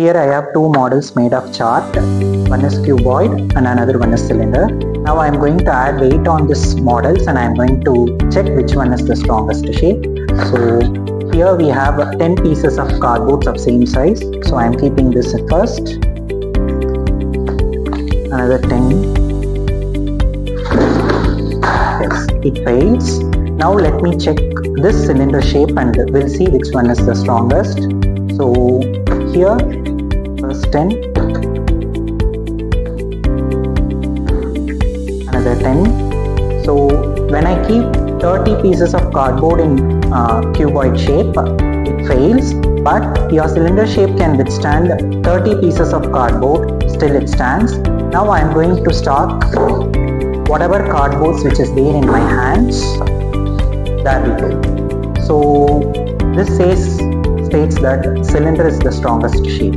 Here I have two models made of chart. One is cuboid and another one is cylinder. Now I am going to add weight on these models and I am going to check which one is the strongest shape. So here we have 10 pieces of cardboards of same size. So I am keeping this first. Another 10. Yes, it fails. Now let me check this cylinder shape and we'll see which one is the strongest. So here first 10 another 10 so when I keep 30 pieces of cardboard in uh, cuboid shape it fails but your cylinder shape can withstand 30 pieces of cardboard. Still it stands. Now I am going to stock whatever cardboard which is there in my hands. There we go so this says states that cylinder is the strongest shape